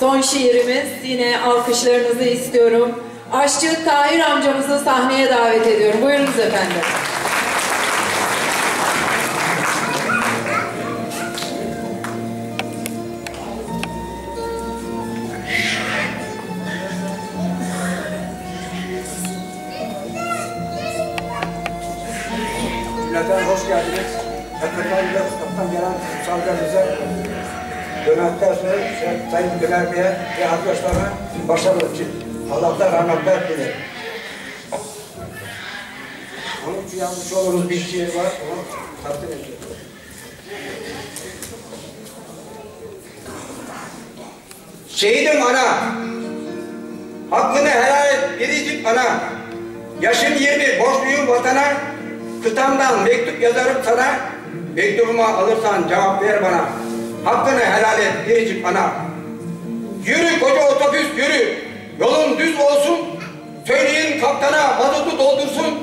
Son şiirimiz yine alkışlarınızı istiyorum. Aşçı Tahir amcamızı sahneye davet ediyorum. Buyurunuz efendim. Cümleten hoş geldiniz. Hepinizden ile Islak'tan gelen misafirlerimize dönekten sonra Say- Sayın Güler Bey'e ve arkadaşlarına başarılı için Allah'tan rahmetler dilerim. Onun için yazmış olduğunuz bir şiir var, onu takdim ediyorum. Şehidim ana, hakkını helal et biricik ana. Yaşım 20, borçluyum vatana. Kıtamdan mektup yazarım sana. Mektubumu alırsan cevap ver bana. Hakkını helal et biricik ana. Yürü koca otobüs yürü. Yolun düz olsun. Söyleyin kaptana mazotu doldursun.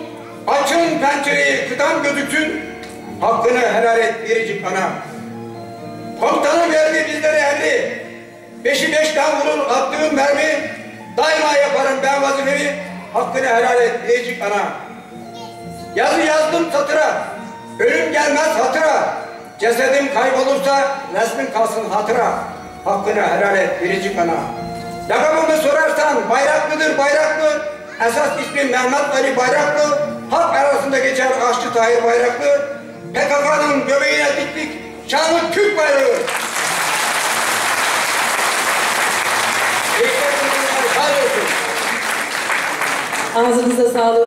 Açın pencereyi kıtam gözüksün. Hakkını helal et biricik ana. Komutanım verdi bizlere emri. Beşi beşten vurur attığım mermi. Daima yaparım ben vazifemi. Hakkını helal et diyecek ana. Yazı yazdım satıra. Ölüm gelmez hatıra. Cesedim kaybolursa resmin kalsın hatıra. Hakkını helal et biricik ana. Lakabımı sorarsan bayraklıdır bayraklı. Esas ismim Mehmet Ali Bayraklı. Halk arasında geçer aşçı Tahir Bayraklı. PKK'nın göbeğine diktik şanlı Türk bayrağı. Ağzınıza sağlık.